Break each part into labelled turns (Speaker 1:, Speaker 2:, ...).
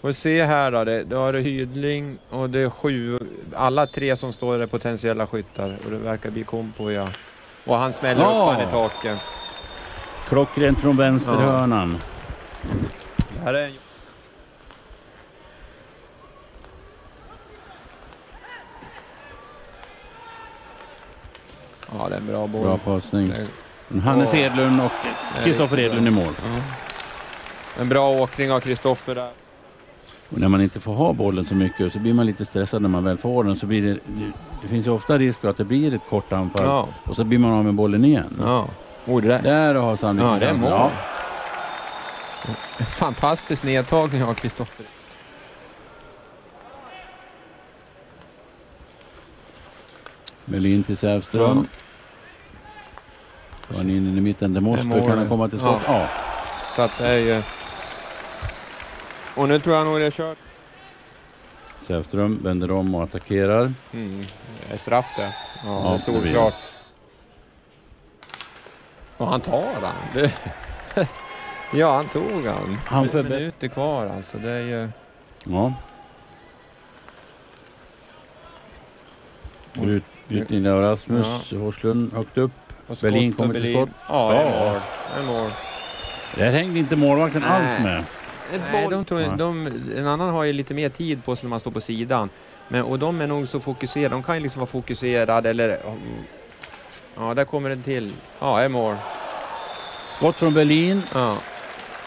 Speaker 1: Får se här då. Det, då har du Hydling och det är sju. Alla tre som står är potentiella skyttar och det verkar bli kompo ja. Och han smäller
Speaker 2: Ja.
Speaker 1: upp han i taket.
Speaker 2: Klockrent från vänsterhörnan.
Speaker 1: Det här är en... Ja, det är en bra boll.
Speaker 2: Bra passning.
Speaker 1: Det-
Speaker 2: Hannes
Speaker 1: Ja.
Speaker 2: Edlund och Kristoffer Edlund i mål.
Speaker 1: Ja. En bra åkning av Kristoffer där.
Speaker 2: Och när man inte får ha bollen så mycket så blir man lite stressad när man väl får den. Så blir det, det, det finns ju ofta risk att det blir ett kort anfall
Speaker 1: Ja.
Speaker 2: och så blir man av med bollen igen.
Speaker 1: Ja. Oh, det där.
Speaker 2: Där har Sandviken
Speaker 1: Ja, det är mål. Fantastisk nedtagning av Kristoffer.
Speaker 2: Melin till Sävström. Var han in i mitten
Speaker 1: mål.
Speaker 2: kan han komma till skott? Ja.
Speaker 1: Så att det är ju... Och nu tror jag nog det är kört.
Speaker 2: Sävström vänder om och attackerar.
Speaker 1: Mm. Det är straff det. Ja,
Speaker 2: Ja,
Speaker 1: det är solklart. Och han tar. Det... ja, han tog han.
Speaker 2: Han
Speaker 1: Det är
Speaker 2: förbe-
Speaker 1: minuter kvar alltså. Det är ju...
Speaker 2: Ja. Ut, utnyttjning av Rasmus Horslund högt upp. Berlin kommer till skott.
Speaker 1: Ja,
Speaker 2: Ja.
Speaker 1: mål. Det är mål.
Speaker 2: Där hängde inte målvakten
Speaker 1: Nej.
Speaker 2: alls med.
Speaker 1: Nej, de tror, de, en annan har ju lite mer tid på sig när man står på sidan. Men, och de är nog så fokuserade. De kan ju liksom vara fokuserade eller... Ja, där kommer den till. Ja, det är mål.
Speaker 2: Skott från Berlin
Speaker 1: Ja,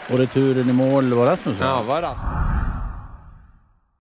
Speaker 2: och returen i mål var Rasmus va?
Speaker 1: ja vad raskt.